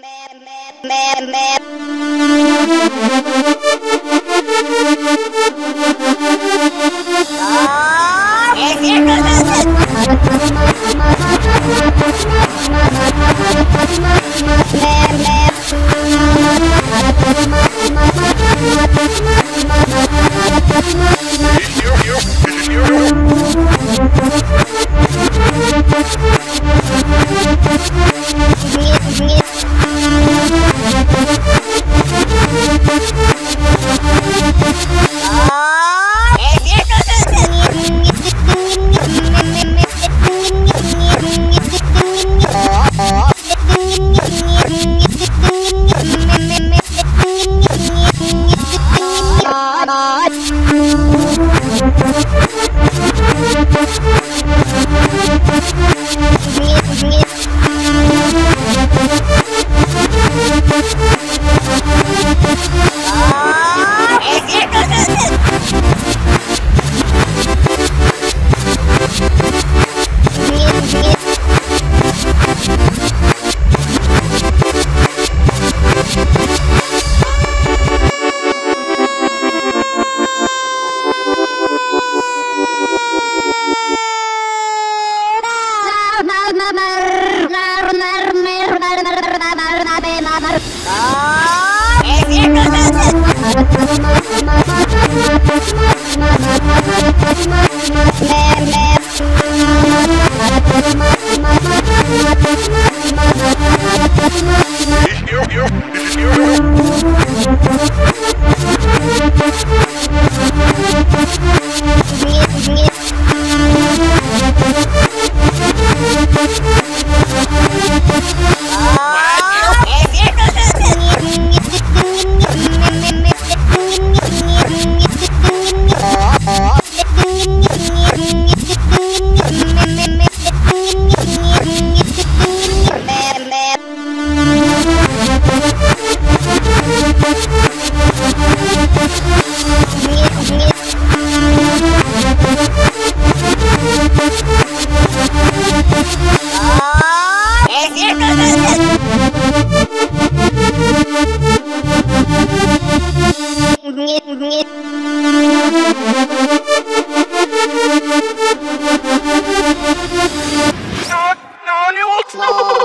Mama, mama, mama, mama,